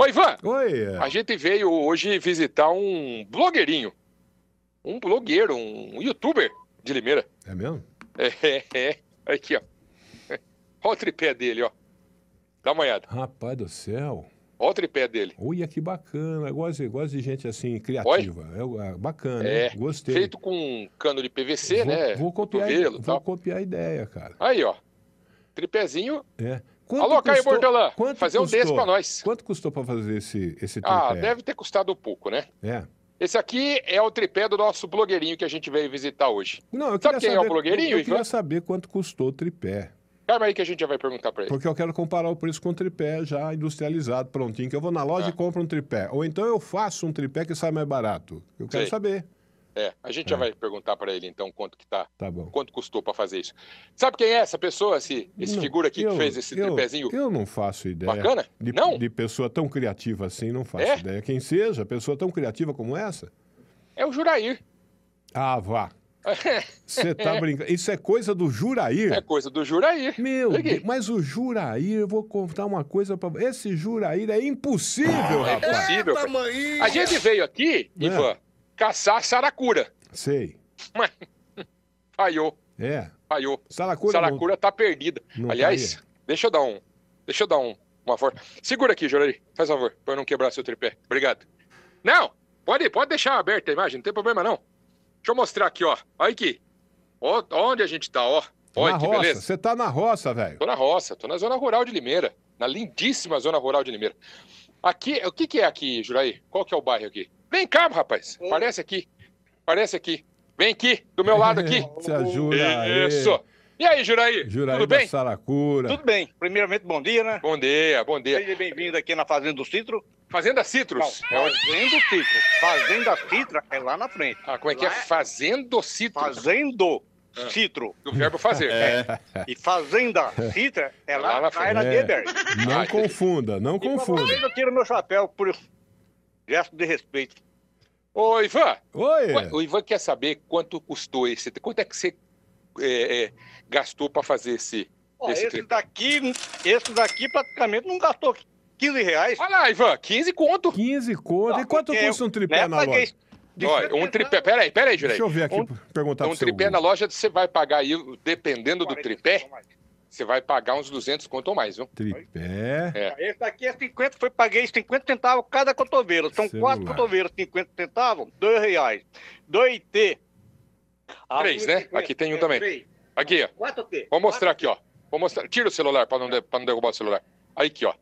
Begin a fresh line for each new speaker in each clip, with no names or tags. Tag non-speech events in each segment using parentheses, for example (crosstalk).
Oi, Ivan.
Oi.
A gente veio hoje visitar um blogueirinho. Um blogueiro, um youtuber de Limeira.
É mesmo?
É, é, é. Aqui, ó. Olha o tripé dele, ó. Dá uma olhada.
Rapaz do céu.
Olha o tripé dele.
Olha que bacana. Eu gosto, eu gosto de gente assim, criativa. É, é bacana,
É,
hein? Gostei.
Feito com cano de PVC,
vou,
né?
Vou copiar,
Cotovelo
vou
tal.
copiar a ideia, cara.
Aí, ó. Tripézinho.
É.
Alô, Caio Bortolã.
quanto
Fazer um
custou?
desse pra nós.
Quanto custou pra fazer esse, esse tripé?
Ah, deve ter custado um pouco, né?
É.
Esse aqui é o tripé do nosso blogueirinho que a gente veio visitar hoje.
Não, eu
Sabe quem é
saber,
o blogueirinho,
Eu, eu queria saber quanto custou o tripé.
Calma aí que a gente já vai perguntar pra ele.
Porque eu quero comparar o preço com o tripé já industrializado, prontinho, que eu vou na loja
Ah.
e compro um tripé. Ou então eu faço um tripé que sai mais barato. Eu quero
Sei.
saber.
É, a gente já
É.
vai perguntar pra ele então quanto que tá,
Tá bom.
quanto custou pra fazer isso. Sabe quem é essa pessoa, esse, esse
Não,
figura aqui
eu-
que fez esse
eu-
tripézinho
Eu não faço ideia.
bacana?
De,
Não?
de pessoa tão criativa assim, não faço
É?
ideia. Quem seja, pessoa tão criativa como essa?
É o Jurair.
Ah, vá. (laughs) Você tá brincando. Isso é coisa do Jurair?
É coisa do Jurair.
Meu. Deus, mas o Jurair, eu vou contar uma coisa pra Esse Jurair é impossível,
É
rapaz.
impossível. cara. A gente veio aqui,
É.
Caçar saracura.
Sei.
Mas (laughs) falhou,
É.
falhou.
Saracura.
Saracura tá perdida.
não
Aliás,
tá
deixa eu dar um. Deixa eu dar um, uma força. Segura aqui, Jurair. Faz favor, pra eu não quebrar seu tripé. Obrigado. Não! Pode, pode deixar aberta a imagem, não tem problema não. Deixa eu mostrar aqui, ó. Olha aqui. Ó, onde a gente tá, ó. Olha
na
que
roça.
beleza.
Você tá na roça, velho.
Tô na roça, tô na zona rural de Limeira. Na lindíssima zona rural de Limeira. Aqui, o que que é aqui, Juraí? Qual que é o bairro aqui? Vem cá, rapaz. Parece aqui. Parece aqui. Vem aqui, do meu lado aqui. (laughs)
Você ajuda.
Isso. E aí, Juraí?
Juraí
Tudo bem?
Saracura.
Tudo bem. Primeiramente, bom dia, né?
Bom dia, bom dia.
Seja bem-vindo aqui na Fazenda do Citro.
Fazenda Citrus.
Não,
É onde-
Fazenda do Citro. Fazenda Citra é lá na frente.
Ah, como é que é?
Lá
Fazendo Citrus.
Fazendo
Ah.
Citro.
Do verbo fazer.
É. E Fazenda Citra é
Lá
lá
na
frente.
Geber.
Não
Ah,
confunda, não
E
confunda.
eu tiro meu chapéu por gesto de respeito.
Ô, Ivan,
Oi.
o Ivan quer saber quanto custou esse. Quanto é que você é, é, gastou para fazer esse.
Ó,
Esse
esse, daqui, esse daqui praticamente não gastou 15 reais.
Olha lá, Ivan, 15 conto.
15 conto.
Não,
E quanto custa um tripé na loja?
Olha, um tripé. Peraí, peraí, Jurei.
Deixa eu ver aqui,
Um,
perguntar
um
pro seu
tripé na loja, você vai pagar aí, dependendo do
40
tripé,
mais.
Você vai pagar uns 200 conto ou mais, viu?
Tripé.
É.
Esse daqui é 50, foi, paguei 50 centavos cada cotovelo. São
Celular.
quatro cotovelos, 50 centavos, dois reais. Dois T. A
Três, né?
1,50.
Aqui tem um
É,
também. Aqui, ó.
Quatro T.
Vou mostrar aqui, ó. Vou mostrar. Tira o celular para não, de- pra não derrubar o celular. Aí aqui, ó.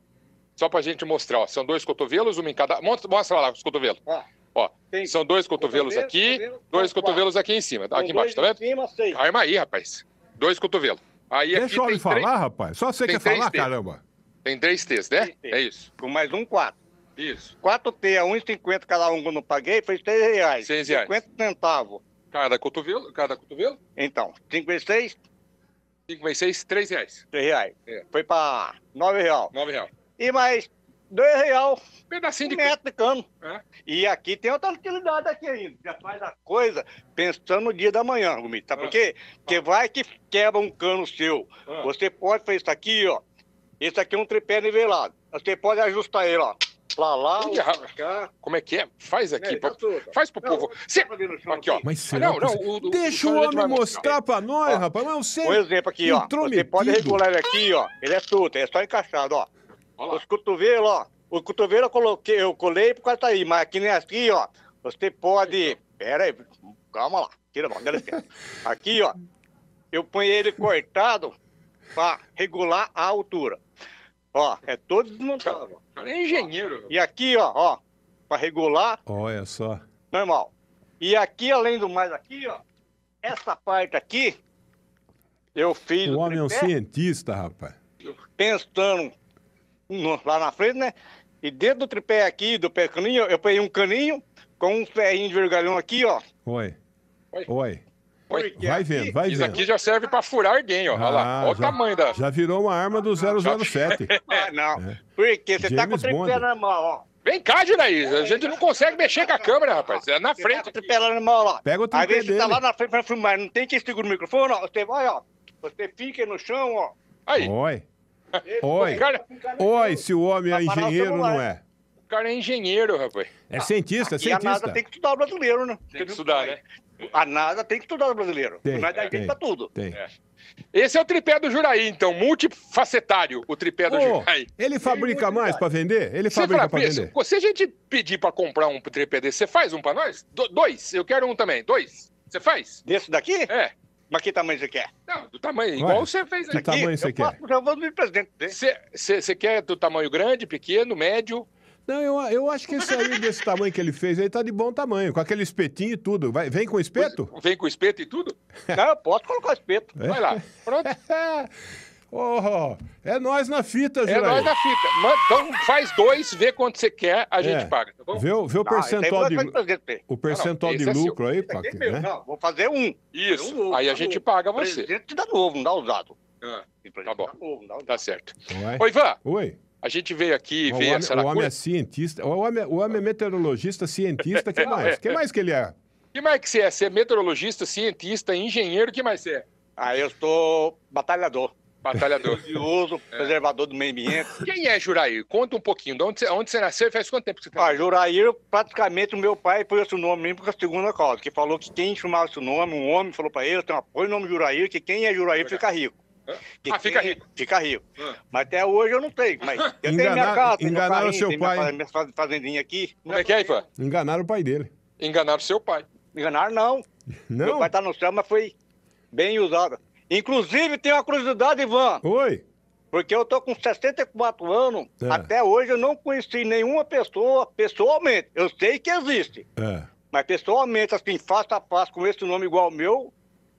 Só pra gente mostrar, ó. São dois cotovelos, uma em cada. Mostra, lá os cotovelos.
Ó,
Ó,
tem
são dois cotovelos
cotovelo,
aqui,
cotovelo,
dois
quatro.
cotovelos aqui em cima. Aqui embaixo, tá vendo?
em cima, seis.
Arma aí, rapaz. Dois cotovelos. Aí
Deixa eu
tem
me falar, rapaz. Só você
tem
quer
três
falar,
T.
caramba.
Tem três T's, né?
Três T.
É isso.
Com mais um quatro.
Isso.
Quatro T a 1,50 cada um quando eu paguei, foi seis reais.
Seis reais.
50 centavos.
Cada cotovelo, cada cotovelo,
Então, 5 vezes 6,
5 vezes 6, 3 reais.
3 reais.
É.
Foi pra 9 reais.
9 reais.
E mais 2 reais
Pedacinho de
de metro de cano.
É.
E aqui tem outra utilidade aqui ainda. Já faz a coisa pensando no dia da manhã, Gomito. Sabe
Ah.
por quê? Porque vai que quebra um cano seu.
Ah.
Você pode fazer isso aqui, ó. Esse aqui é um tripé nivelado. Você pode ajustar ele, ó. Lá,
rapaz.
cá.
Como é que é? Faz aqui.
É,
pra-
tá tudo.
Faz pro
Não,
povo. Cê- Aqui, ó.
Mas
Ah,
será
não, não. O, o,
Deixa o
gente
homem mostrar pra nós,
Ó,
rapaz. Mas você...
Um exemplo aqui, ó. Você pode regular ele aqui, ó. Ele é solto, é só encaixado, ó.
Olha lá.
Os cotovelos, ó. O cotovelo eu coloquei, eu colei por causa daí, mas aqui nem aqui, ó. Você pode. Pera aí, calma lá. Tira a mão. (laughs) Aqui, ó. Eu ponho ele cortado pra regular a altura. Ó, é todo desmontado.
é engenheiro.
E aqui, ó, ó. Pra regular,
Olha só.
normal. E aqui, além do mais, aqui, ó. Essa parte aqui, eu fiz
O
o
homem é um
tripé
cientista, rapaz.
pensando no- lá na frente, né? E dentro do tripé aqui, do pé caninho, eu peguei um caninho com um ferrinho de vergalhão aqui, ó.
Oi.
Oi.
Oi.
Porque
Vai
aqui-
vendo, vai
Isso
vendo.
aqui já serve pra furar alguém, ó. Olha lá.
Ah,
Olha o
já-
tamanho da.
Já virou uma arma do 007. (laughs)
Ah, não.
É.
Porque você tá com o
James
tripé
Bond.
normal, ó.
Vem cá, Juraí. A gente não consegue mexer com a câmera, rapaz. É na
Você tá com
frente.
o tripé lá normal, lá.
Pega o
Às
tripé
vezes você tá lá na frente pra filmar, não tem quem segura o microfone, ó. Você vai, ó. Você fica aí no chão, ó.
Aí.
Oi. Oi. Oi,
chão.
se o homem é
o
engenheiro, não é?
O cara é engenheiro, rapaz.
É cientista, é
E a NASA
cientista.
tem que estudar o brasileiro, né?
Tem que estudar, né?
A NASA tem que estudar o brasileiro.
Tem,
Nós dá
tem.
jeito pra tudo.
Tem.
É. Esse é o tripé do Juraí, então, multifacetário, o tripé do
Ô,
Juraí.
ele fabrica mais pra vender? Ele
Você
fabrica
fala,
pra
preço,
vender?
se a gente pedir pra comprar um tripé desse, você faz um pra nós? Do- dois, eu quero um também. Dois. Você faz?
Desse daqui?
É.
Mas que tamanho você quer?
Não, do tamanho, igual
Ué,
você fez
que
aqui.
tamanho você
eu
quer?
Faço, eu vou no presidente dele.
Você quer do tamanho grande, pequeno, médio?
Não, eu, eu acho que esse aí, desse tamanho que ele fez aí, tá de bom tamanho, com aquele espetinho e tudo. Vai, vem com espeto?
Vem com espeto e tudo?
Não, eu posso colocar o espeto.
É?
Vai lá. Pronto. (laughs)
Oh, é nós na fita,
É
Juraí.
nós na fita. Então faz dois, vê quanto você quer, a gente
É.
paga, tá bom?
Vê, o- vê o
Não, aí
percentual
vai
de, o percentual
esse
de
é
lucro aí,
Esse aqui
Pac,
é
né?
Não, vou fazer um.
Isso.
Um novo,
Aí a gente
novo.
paga você.
Presente dá novo, não dá usado.
Ah, Tá bom.
Dá novo, não dá usado.
tá certo.
Ué.
Ô, Ivan,
Oi.
a gente veio aqui
O
ver a
homem, o homem é cientista. O homem, o homem é meteorologista, cientista, que (laughs) mais? que mais que ele é?
que mais que você é? Você é meteorologista, cientista, engenheiro, que mais você é?
Aí eu sou batalhador,
Batalhador.
estudioso, preservador do meio ambiente.
Quem é Juraí? Conta um pouquinho. De onde você, onde você nasceu e faz quanto tempo que você tá?
Ah, Juraíra, praticamente o meu pai pôs esse nome mesmo por segunda causa, que falou que quem chamava esse nome, um homem falou pra ele, uma, põe o nome Juraíra, que quem é Juraíra fica rico. Que
Ah, fica rico.
Fica rico.
Ah.
Mas até hoje eu não sei. Mas eu tenho minha casa, tenho meu
enganaram
carrinho,
seu
tenho minha
pai.
minha faz- fazendinha aqui.
Como é que é, Ivan?
Enganaram o pai dele.
Enganaram seu pai.
Enganaram não. Meu
Não?
pai tá no céu, mas foi bem usado. Inclusive, tem uma curiosidade, Ivan,
Oi.
porque eu tô com 64 anos,
É.
até hoje eu não conheci nenhuma pessoa pessoalmente. Eu sei que existe,
É.
mas pessoalmente, assim, face a face com esse nome igual ao meu,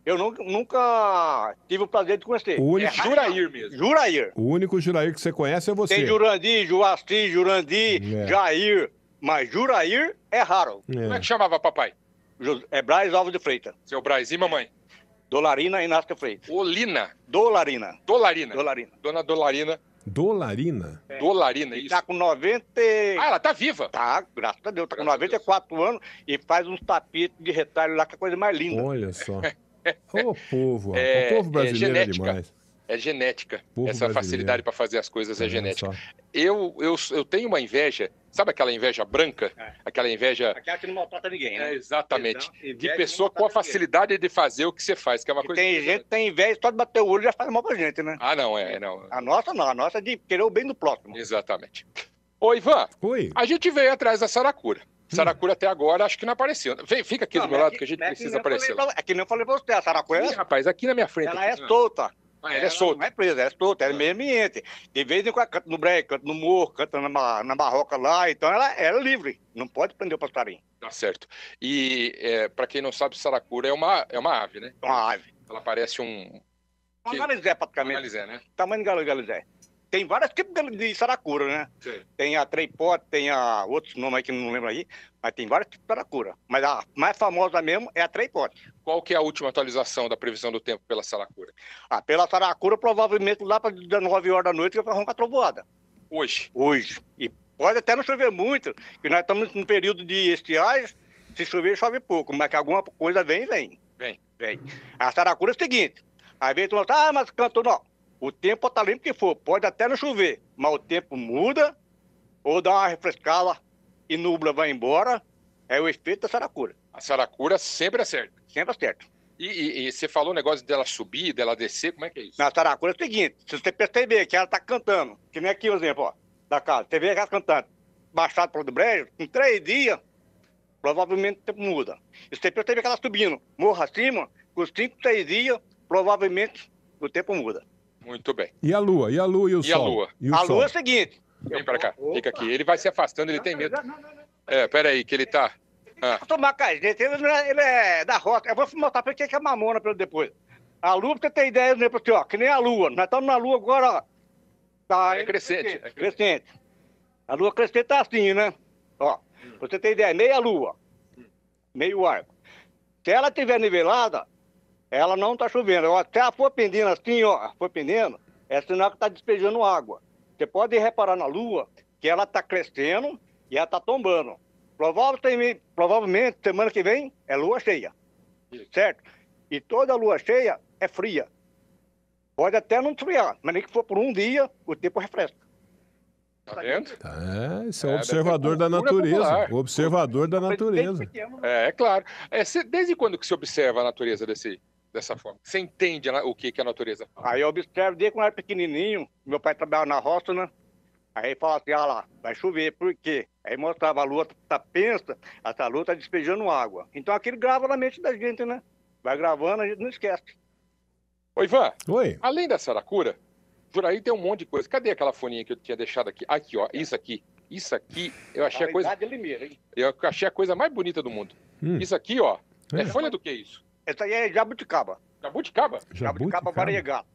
eu nunca, nunca tive o prazer de conhecer.
O único-
É.
Jurair mesmo.
Jurair.
O único Jurair que você conhece é você.
Tem Jurandir, Juaci, Jurandir,
É.
Jair, mas Jurair é raro.
Como é
É.
que chamava papai?
José- É Braz Alves de Freitas.
Seu Braz e mamãe?
Dolarina Inácio Freitas.
Olina.
Dolarina.
Dolarina.
Dolarina.
Dona Dolarina.
Dolarina?
Dolarina, isso.
Tá com 90. e-
Ah, ela tá viva.
Tá, graças a Deus, tá com
Graças a
94 anos e faz uns tapetes de retalho lá, que é a coisa mais linda.
Olha só. (laughs) Ô povo.
É-
o povo
é
brasileiro é,
genética.
demais.
É genética.
Povo
Essa
brasileiro.
facilidade para fazer as coisas é
vendo
genética.
só?
Eu, eu, eu tenho uma inveja, sabe aquela inveja branca?
É.
Aquela inveja.
Aquela que não maltrata ninguém,
É,
né?
exatamente.
Então,
De pessoa com a
maltrata ninguém.
facilidade de fazer o que você faz, que é uma
E
coisa.
tem gente que tem inveja só de bater o olho e já faz mal pra gente, né?
Ah, não, é, não.
A nossa não, a nossa é de querer o bem do próximo.
Exatamente. Ô, Ivan,
Oi.
a gente veio atrás da Saracura. Saracura até agora acho que não apareceu. Vem, fica aqui do
Não,
meu
mas
lado
é
que a gente
é
precisa aparecer.
pra- É que nem eu falei pra você, a Saracué,
Ih, rapaz, aqui na minha frente.
ela é
aqui.
solta.
Ah, ela é solta.
Não é presa, é solta, é meio ambiente. De vez em quando canta no break, canta no morro, canta na, na barroca lá, então ela, ela é livre. Não pode prender o passarinho.
Tá certo. E é, para quem não sabe, saracura é uma, é uma ave, né?
É uma ave.
Ela parece um.
Uma
Que-
galizé, praticamente.
Analisé, né?
Tamanho de galizé. Tem vários tipos de- saracura, né?
Sim.
Tem a treipote, tem a outros nomes aí que não lembro aí, mas tem vários tipos de saracura. Mas a mais famosa mesmo é a treipote.
Qual que é a última atualização da previsão do tempo pela saracura?
Ah, pela saracura, provavelmente lá para 19 horas da noite que vai arrancar trovoada.
Hoje.
Hoje. E pode até não chover muito, que nós estamos num período de estiagem, se chover, chove pouco, mas que alguma coisa vem, vem.
Vem.
Vem. A saracura é o seguinte, às vezes tu fala, ah, mas cantou, não. O tempo estar limpo que for, pode até não chover, mas o tempo muda, ou dá uma refrescada e nubla, vai embora, é o efeito da saracura.
A saracura sempre acerta.
Sempre acerta.
E, e- e você falou o negócio dela subir, dela descer, como é que é isso?
Na saracura é o seguinte, se você perceber que ela tá cantando, que nem aqui o exemplo, ó, da casa, você vê ela cantando, baixado para o brejo, em três dias, provavelmente o tempo muda. E se você perceber que ela subindo, morro acima, com cinco, seis dias, provavelmente o tempo muda.
Muito bem.
E a lua? E a lua e o
E a
sol?
lua?
E o
a
sol?
lua é o seguinte.
Vem pra cá,
Opa.
fica aqui. Ele vai se afastando, ele tem medo.
Não, não, não, não.
É, peraí, que ele tá. Ah,
Eu sou macajete, ele, é- ele é da roça. Eu vou mostrar pra você que é mamona pra ele depois. A lua, pra você ter ideia, né, pra você, ó, que nem a lua. Nós estamos na lua agora, ó. Tá
É crescente, é crescente.
Crescente. A lua crescente tá assim, né? Ó, pra você ter ideia, meia lua. Meio arco. Se ela tiver nivelada, ela não tá chovendo. Se ela for pendendo assim, ó, for pendendo, é sinal que tá despejando água. Você pode reparar na lua que ela tá crescendo e ela tá tombando. Provavelmente, provavelmente, semana que vem, é lua cheia. Certo? E toda lua cheia é fria. Pode até não esfriar, mas nem que for por um dia, o tempo refresca.
Tá vendo?
É, esse é
É,
observador da natureza.
popular.
Observador da natureza.
né?
É, é claro. É, desde quando que você observa a natureza desse, dessa forma? Você entende o que, que a natureza fala?
Aí eu observo desde quando eu era pequenininho, meu pai trabalhava na roça, né? Aí fala assim, ah lá, vai chover, por quê? Aí mostrava a lua tá pensa, essa lua tá despejando água. Então aquilo grava na mente da gente, né? Vai gravando, a gente não esquece.
Ô, Ivan,
Oi.
além da saracura, por aí tem um monte de coisa. Cadê aquela folhinha que eu tinha deixado aqui? Aqui, ó, isso aqui. Isso aqui, eu achei a coisa,
de Limeira, hein?
eu achei a coisa mais bonita do mundo.
Hum.
Isso aqui, ó, é
É.
folha do que isso?
Essa aí é jabuticaba.
Jabuticaba.
Jabuticaba variegata.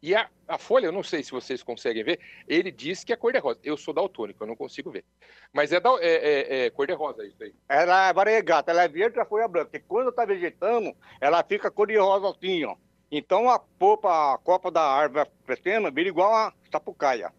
E a, a folha, eu não sei se vocês conseguem ver, ele diz que é cor-de-rosa. Eu sou daltônico, eu não consigo ver. Mas é, da- é, é- é cor-de-rosa isso aí.
Ela é variegata, ela é verde e a folha branca. Porque quando tá vegetando, ela fica cor de rosa assim, ó. Então a polpa, a copa da árvore crescendo vira igual a sapucaia.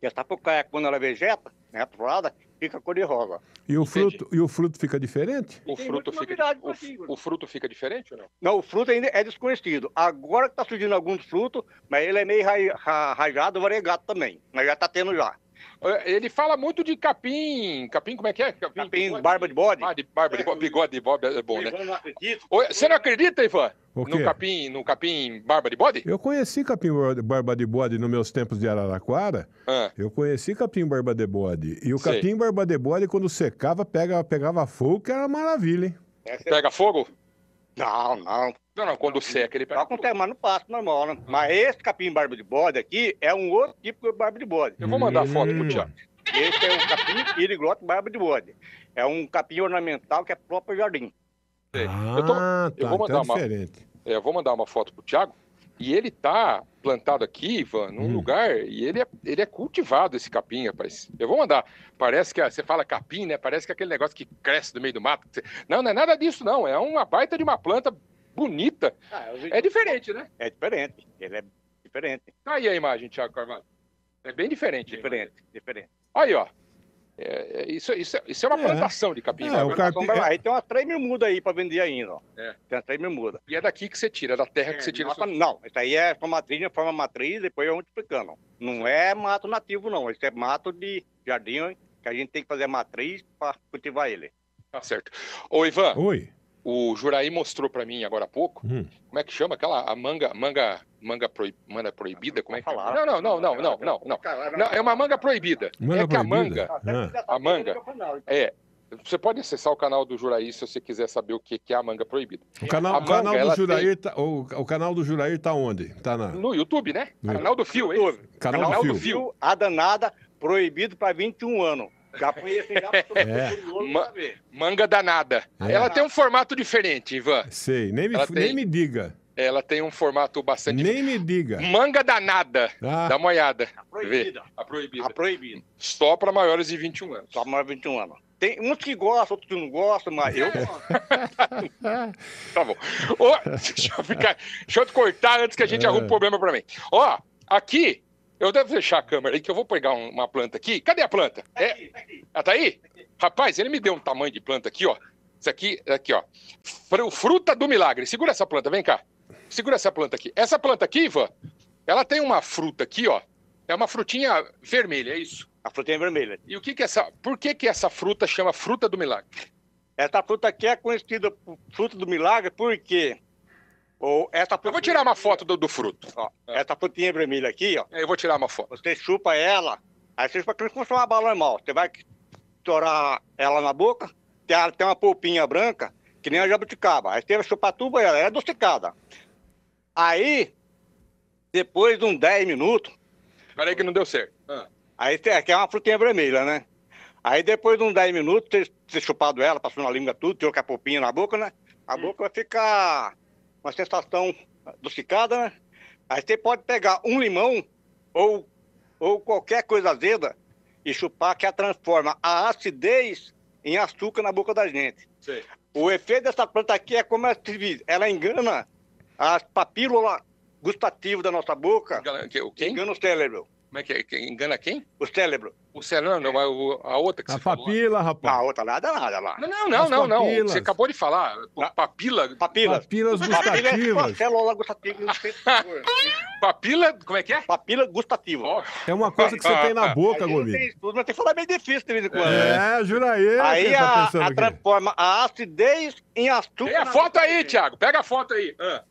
E a sapucaia, quando ela vegeta, né, florada, fica cor de rosa.
E o, fruto, e o fruto fica diferente?
O fruto, fica, o, o fruto fica diferente ou não?
Não, o fruto ainda é desconhecido. Agora que tá surgindo alguns frutos, mas ele é meio rai- ra- rajado, variegado também. Mas já tá tendo já.
É, Ele fala muito de capim. Capim, como é que é?
Capim,
bigode?
barba de bode.
Ah, de barba de bode. Bigode de bode é bom, né?
Eu não acredito.
Oi, Você não acredita, Ivan?
O
No capim, no capim barba de bode?
Eu conheci capim bar- barba de bode nos meus tempos de Araraquara.
Ah,
Eu conheci capim barba de bode. E o
Sei.
capim barba de bode, quando secava, pega, pegava fogo, que era maravilha, hein?
É-
pega fogo?
Não, não.
Não, não, quando seca ele pega
Só com terra no pasto normal, né? Mas esse capim barba de bode aqui é um outro tipo de barba de bode.
Eu vou mandar a foto pro
Hum.
Tiago.
Esse é o capim iriglote barba de bode. É um capim ornamental que é próprio jardim.
Ah,
Eu tô-
tá.
eu vou
então
mandar
é
uma-
diferente.
É, eu vou mandar uma foto pro Thiago. E ele tá plantado aqui, Ivan, num
Hum.
lugar, e ele é, ele é cultivado, esse capim, rapaz. Eu vou mandar. Parece que, você fala capim, né? Parece que é aquele negócio que cresce no meio do mato. Não, não é nada disso, não. É uma baita de uma planta bonita. É diferente, né?
É diferente. Ele é diferente.
Tá aí a imagem, Thiago Carvalho. É bem diferente.
Diferente, diferente.
Aí, ó. É, é- isso, isso, isso é uma
É.
plantação de capim.
É,
né?
o
Então, vai lá. Aí tem umas 3 mil mudas aí pra vender ainda, ó.
É.
Tem umas 3 mil mudas.
E é daqui que você tira, é da terra que você tira.
Não, isso aí é forma matriz, forma matriz, depois eu vou te explicando. Não é mato nativo, não. Isso é mato de jardim, que a gente tem que fazer matriz para cultivar ele.
Tá certo. Ô, Ivan,
Oi.
O Juraí mostrou pra mim agora há pouco.
Hum.
Como é que chama aquela a manga, manga, manga, proib, manga proibida? Como é que
Falar.
Não, não, não, não, não, não, não. Não, é uma manga proibida.
Manga
é que a manga
Ah.
A manga. é. Você pode acessar o canal do Juraí se você quiser saber o que que é a manga proibida.
O canal,
A
o canal
manga,
do
ela
Jurair tá, o, o canal do Jurair tá onde? Tá na
No YouTube, né?
No
Canal do Fio, hein?
canal,
Canal
do
do
Fio.
Fio.
A danada, proibido para 21 anos. Já foi esse já pra
É.
Ma-. Manga danada.
É.
Ela tem um formato diferente, Ivan.
Sei, nem me,
Ela
nem
tem-
me diga.
Ela tem um formato bastante.
Nem me diga.
Manga danada.
Ah,
Dá uma olhada.
A proibida.
A proibida.
A proibida.
Só para maiores de 21 anos.
Só mais 21 anos. Tem uns que gostam, outros que não gostam, mas eu gosto. (laughs)
Tá bom. Ô, (laughs) deixa, eu ficar, deixa eu te cortar antes que a gente
É.
arrume problema pra mim. Ó, aqui, eu devo fechar a câmera aí, que eu vou pegar um- uma planta aqui. Cadê a planta? É,
Aqui, aqui.
ela tá aí? Rapaz, ele me deu um tamanho de planta aqui, ó. Isso aqui, aqui, ó. Fru- Fruta do milagre. Segura essa planta, vem cá. Segura essa planta aqui. Essa planta aqui, Ivan, ela tem uma fruta aqui, ó. É uma frutinha vermelha, é isso.
A frutinha vermelha.
E o que que é essa... Por que que essa fruta chama fruta do milagre?
Essa fruta aqui é conhecida por fruta do milagre porque ou essa
Eu vou tirar uma foto do, do fruto.
Ó, essa frutinha vermelha aqui, ó.
Eu vou tirar uma foto.
Você chupa ela, aí você chupa como se fosse uma bala normal. Você vai estourar ela na boca, tem, ela tem uma polpinha branca, que nem a jabuticaba. Aí você vai chupar tudo ela, ela é adocicada. Aí, depois de uns 10 minutos,
Peraí que não deu certo. Ah.
aí você, que é uma frutinha vermelha, né? Aí depois de uns 10 minutos, você, você chupado ela, passou na língua tudo, tirou com a polpinha na boca, né? A
Hum.
boca vai ficar uma sensação adocicada, né? Aí você pode pegar um limão ou, ou qualquer coisa azeda e chupar que ela transforma a acidez em açúcar na boca da gente.
Sei.
O efeito dessa planta aqui é como ela se diz, ela engana as papílulas gustativas da nossa boca,
o quem?
engana o cérebro.
Como é que é? Engana quem?
O cérebro.
O Celano, não, mas o- a outra que
a
você falou.
papila,
Na
rapaz.
outra nada, nada lá.
Não, não, não,
As
não. Você acabou de falar.
Não.
Papila.
Papilas.
Papilas
Papila é
gustativas.
célula gustativa. não sei se for.
Papila, como é que é?
Papila gustativa.
Ó,
É uma coisa que você tem na boca,
Aí não
Gomes.
tem estudo, mas tem que falar meio difícil de vez em quando. né?
É, jura aí.
Aí
quem tá
a, a transforma a acidez em açúcar.
Tem a foto
boca
aí. Thiago. Pega a foto aí. Ah.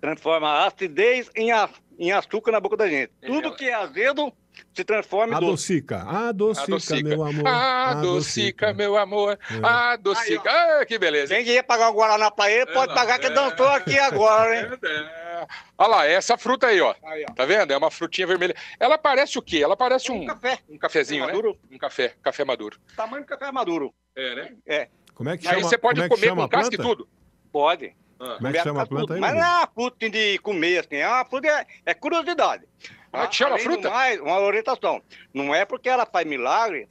Transforma a acidez em, a, em açúcar na boca da gente.
É,
Tudo que é azedo se transforma em doce.
Adocica. Adocica,
Adocica.
meu amor.
Adocica, meu amor.
É.
Adocica. Ah, que beleza.
Quem ia pagar o Guaraná pra ele, pode
É,
pagar que
é.
dançou aqui agora, hein?
É. Olha lá, essa fruta aí, ó.
Aí, ó.
Tá vendo? É uma frutinha vermelha. Ela parece o quê? Ela parece
Um
um,
café.
um cafezinho, né?
Maduro.
Um café, café maduro.
Tamanho do café maduro.
É, né?
É,
Como é que
Aí
chama?
você pode
é
comer com casca e
planta?
tudo.
pode.
Ah.
Como é que chama a planta aí,
Mas não é uma fruta de comer, assim. É uma fruta, é, é curiosidade.
Como é que chama a fruta?
Mais, uma orientação. Não é porque ela faz milagre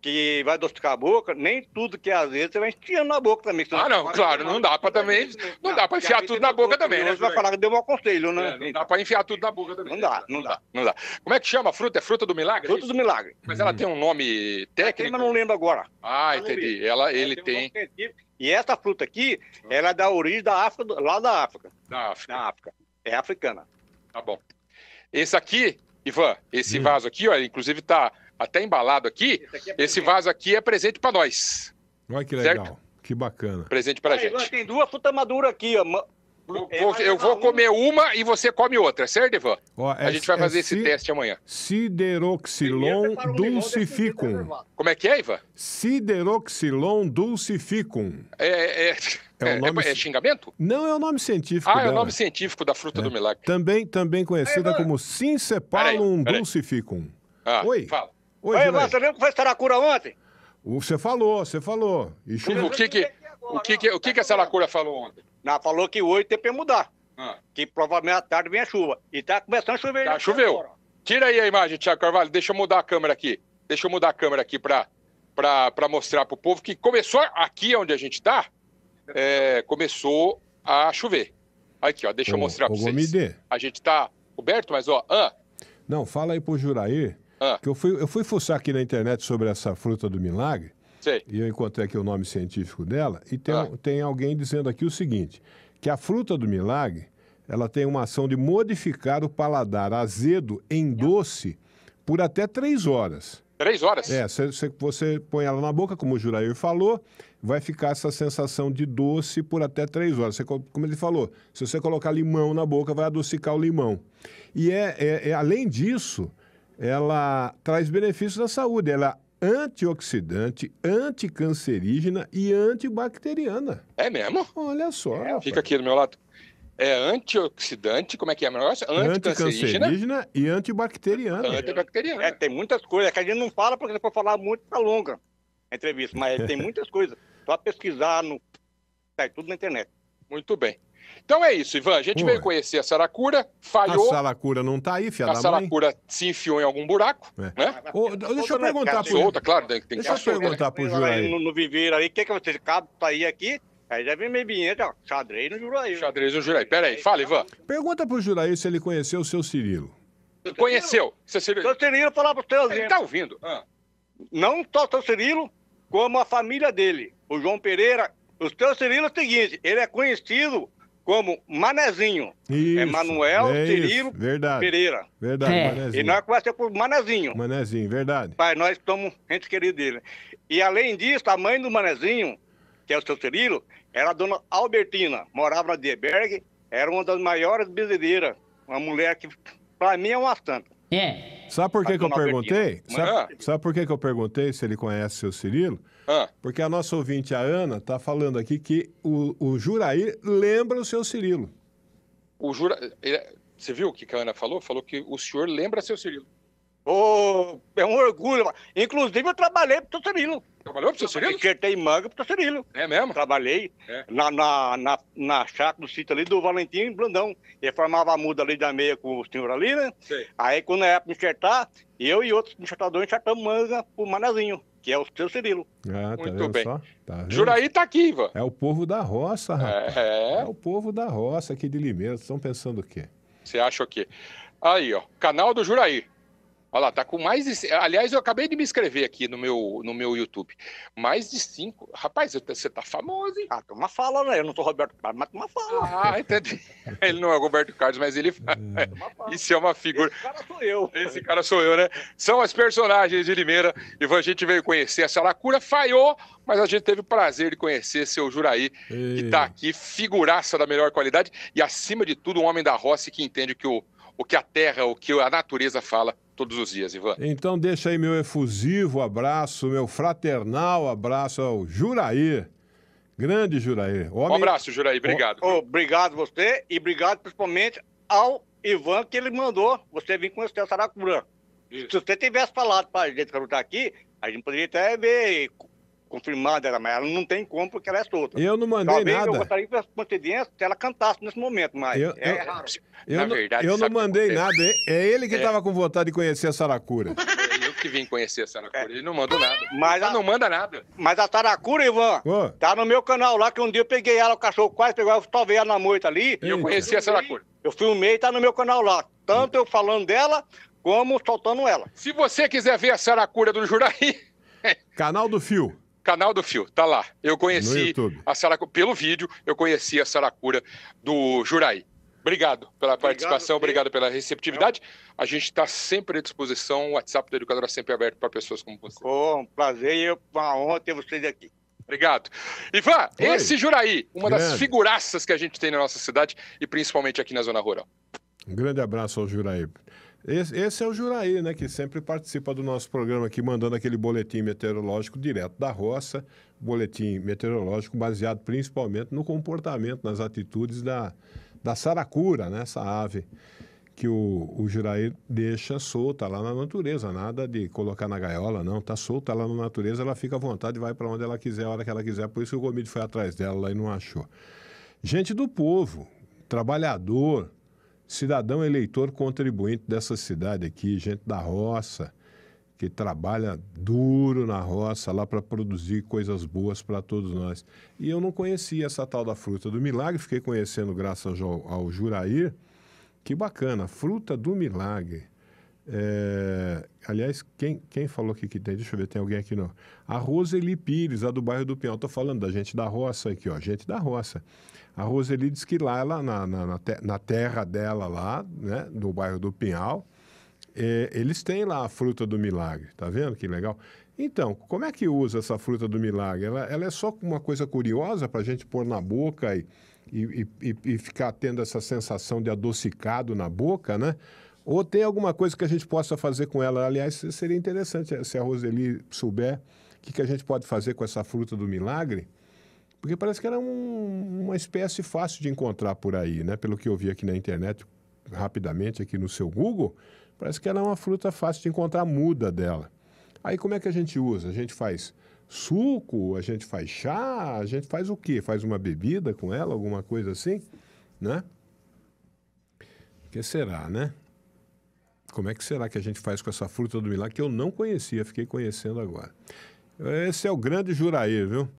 que vai adocicar a boca, nem tudo que às vezes você vai enfiando na boca também.
Ah, não, claro, não dá pra também- não dá pra enfiar tudo na boca também, né,
Você vai falar que deu um aconselho, né?
É, não dá pra enfiar tudo na boca também.
Não dá, não dá.
Não dá. Como é que chama a fruta? É fruta do milagre?
Fruta do milagre.
Mas ela tem um nome
Tem,
técnico?
mas não lembro agora.
Ah, entendi. Ela, ele tem.
E essa fruta aqui, ela é da origem da África, lá da África.
da África.
Da África. É africana.
Tá bom. Esse aqui, Ivan, esse
Hum.
vaso aqui, ó, inclusive tá até embalado aqui.
Esse, aqui é
Esse vaso aqui é presente pra nós.
Olha que
Certo?
legal. Que bacana.
Presente
Ivan,
gente.
Tem duas frutas maduras aqui, ó.
Vou-
É,
vou-
vai
eu vou comer uma e você come outra, certo, Ivan?
Ó,
A
é-
gente vai
é
fazer esse
si-
teste amanhã.
Sideroxilon
um
dulcificum.
eu
Como é que é, Ivan?
Sideroxilon dulcificum.
É, é,
É o
é-
nome-
é xingamento?
Não é o nome científico
Ah, é o
dela.
nome científico da fruta do milagre.
Também, também conhecida
Aí,
como
peraí.
dulcificum.
Ah,
Oi.
Fala.
Oi,
Oi. Ivan, você lembra que foi saracura ontem?
Você falou, você falou. E chuva...
O que que, o que, que, o que, que a Saracura falou ontem?
Não, falou que hoje tem pra mudar.
Ah.
Que provavelmente à tarde vem a chuva. E tá começando a chover.
Tá,
já
choveu.
agora.
Tira aí a imagem, Thiago Carvalho. Deixa eu mudar a câmera aqui. Deixa eu mudar a câmera aqui para para mostrar para o povo que começou aqui onde a gente está, começou a chover. Aqui, ó, deixa eu mostrar para vocês.
Gomide,
A gente está coberto, mas ó, ah,
Não, fala aí pro Jurair,
Ah.
que eu fui, eu fui fuçar aqui na internet sobre essa fruta do milagre,
sei.
e eu encontrei aqui o nome científico dela, e tem,
Ah.
tem alguém dizendo aqui o seguinte, que a fruta do milagre, ela tem uma ação de modificar o paladar azedo em doce por até três horas.
Três horas.
É, cê- cê- você põe ela na boca, como o Jurair falou, vai ficar essa sensação de doce por até três horas. Você co- como ele falou, se você colocar limão na boca, vai adocicar o limão. E é, é- é- além disso, ela traz benefícios à saúde. Ela é antioxidante, anticancerígena e antibacteriana.
É mesmo?
Olha só. rapaz.
Fica aqui do meu lado. É antioxidante, como é que é o negócio? Anticancerígena,
Anticancerígena e antibacteriana.
antibacteriana.
É, tem muitas coisas que a gente não fala porque se for falar muito, tá longa a entrevista. Mas tem (laughs) muitas coisas. Só pesquisar, no... tá aí tudo na internet.
Muito bem. Então é isso, Ivan. A gente
Oi.
veio conhecer a Saracura,
A
falhou,
salacura não tá aí, filha
a
da mãe.
Saracura se enfiou em algum buraco,
É.
né?
Ô, deixa eu
né,
perguntar pro-
Solta, claro, tem, tem que
Deixa eu perguntar pro
Lá
Jurair.
No, no viveiro aí, o que que você de sair aqui? Aí já vem meio vinheta, ó. Xadrez no Juraí.
Xadrez no Jurei. Pera aí, fala, Ivan.
Pergunta pro Jurair se ele conheceu o seu Cirilo.
Conheceu? Você se...
Seu Cirilo falar pro seu
Ele tá ouvindo? Ah.
não só o seu Cirilo, como a família dele. O João Pereira, o seu Cirilo é o seguinte, ele é conhecido como Manezinho
Isso,
Manuel
é
Cirilo
isso, Verdade,
Pereira.
verdade,
É.
E
Manezinho.
nós conhecemos por Manezinho.
Manezinho, verdade.
Pai, nós somos gente querida dele. E além disso, a mãe do Manezinho, que é o seu Cirilo, era a dona Albertina, morava na Dieberg, era uma das maiores bezedeiras. Uma mulher que, pra mim, é uma santa.
É.
Sabe por que, que eu perguntei? Sabe, sabe por que, que eu perguntei se ele conhece seu Cirilo?
Ah.
Porque a nossa ouvinte, a Ana, tá falando aqui que o, o Jurair lembra o seu Cirilo.
O Jura... ele- Você viu o que a Ana falou? Falou que o senhor lembra seu Cirilo.
Ô, é um orgulho. Inclusive, eu trabalhei pro seu Cirilo.
Trabalhou pro seu Cirilo?
Enxertei manga pro seu Cirilo.
É mesmo?
Trabalhei
É.
na, na, na, na chácara do sítio ali do Valentim Blandão. Ele formava a muda ali da meia com o senhor ali, né?
Sei.
Aí, quando é pra enxertar, eu e outros enxertadores enxertamos manga pro Manezinho, que é o seu Cirilo.
Ah, tá
Muito bem.
só? Tá?
Juraí tá aqui, Ivan.
É o povo da roça, rapaz. É.
É,
o povo da roça aqui de Limeira. Vocês estão pensando o quê?
você acha o quê? Aí, ó, canal do Juraí. Olha lá, tá com mais de. Aliás, eu acabei de me inscrever aqui no meu, no meu YouTube. Mais de cinco. Rapaz, você tá famoso, hein?
Ah, uma fala, né? Eu não sou Roberto Carlos, mas uma fala.
Ah, entendi. Ele não é Roberto Carlos, mas ele. (laughs) Isso é uma figura.
Esse cara sou eu.
Esse cara sou eu, né? São as personagens de Limeira. E a gente veio conhecer. A Saracura falhou, mas a gente teve o prazer de conhecer seu Juraí, que tá aqui, figuraça da melhor qualidade. E acima de tudo, um homem da roça que entende que o, o que a terra, o que a natureza fala todos os dias, Ivan.
Então deixa aí meu efusivo abraço, meu fraternal abraço ao Juraí. Grande Juraí.
Homem... Um abraço, Juraí. Obrigado.
Oh, obrigado você e obrigado principalmente ao Ivan que ele mandou você vir conhecer a Saracura. Se você tivesse falado para a gente que ela está aqui, a gente poderia até ver confirmada, mas ela não tem como porque ela é solta.
Eu não mandei
Talvez
nada.
eu gostaria que ela cantasse nesse momento, mas
Eu-
é
eu-
raro.
Eu,
Na
não-
verdade,
eu não mandei nada. É é ele que
É.
estava com vontade de conhecer a Saracura.
Eu que vim conhecer a Saracura. Ele não mandou nada.
Mas
Ela
a,
não manda nada.
mas a Saracura, Ivan,
Ô,
tá no meu canal lá, que um dia eu peguei ela, o cachorro quase pegou, eu talvez ela na moita ali.
E eu conheci a Saracura.
Eu filmei e tá no meu canal lá. Tanto eu falando dela, como soltando ela.
Se você quiser ver a Saracura do Juraí, (laughs)
canal do Fio.
Canal do Fio, tá lá. Eu conheci a Saracura, pelo vídeo, eu conheci a Saracura do Juraí. Obrigado pela participação, obrigado pela receptividade. A gente está sempre à disposição. O WhatsApp do Educador é sempre aberto para pessoas como você.
Foi um prazer e eu- uma honra ter vocês aqui.
Obrigado. Ivan,
Oi.
esse Juraí, uma das
Grande.
figuraças que a gente tem na nossa cidade e principalmente aqui na zona rural.
Um grande abraço ao Juraí. Esse, esse é o Juraí, né, que sempre participa do nosso programa aqui, mandando aquele boletim meteorológico direto da roça, boletim meteorológico baseado principalmente no comportamento, nas atitudes da, da saracura, né, essa ave que o, o Juraí deixa solta lá na natureza, nada de colocar na gaiola, não, tá solta lá na natureza, ela fica à vontade, vai para onde ela quiser, a hora que ela quiser, por isso que o Gomide foi atrás dela lá e não achou. Gente do povo, trabalhador, cidadão eleitor contribuinte dessa cidade aqui, gente da roça, que trabalha duro na roça lá para produzir coisas boas para todos nós. E eu não conhecia essa tal da fruta do milagre, fiquei conhecendo graças ao, ao Jurair. Que bacana, fruta do milagre. É, aliás, quem, quem falou aqui que tem? Deixa eu ver, tem alguém aqui não. A Roseli Pires, a do bairro do Pinhal. Estou falando da gente da roça aqui, ó, gente da roça. A Roseli diz que lá, ela, na, na, na, te- na terra dela lá, né, no bairro do Pinhal, é, eles têm lá a fruta do milagre, tá vendo que legal? Então, como é que usa essa fruta do milagre? Ela, ela é só uma coisa curiosa para a gente pôr na boca e, e, e, e ficar tendo essa sensação de adocicado na boca, né? Ou tem alguma coisa que a gente possa fazer com ela? Aliás, seria interessante se a Roseli souber o que, que a gente pode fazer com essa fruta do milagre, porque parece que era um- uma espécie fácil de encontrar por aí, né? Pelo que eu vi aqui na internet, rapidamente aqui no seu Google, parece que ela é uma fruta fácil de encontrar muda dela. Aí como é que a gente usa? A gente faz suco, a gente faz chá, a gente faz o quê? Faz uma bebida com ela, alguma coisa assim, né? O que será, né? Como é que será que a gente faz com essa fruta do milagre que eu não conhecia, fiquei conhecendo agora. Esse é o grande Juraí, viu?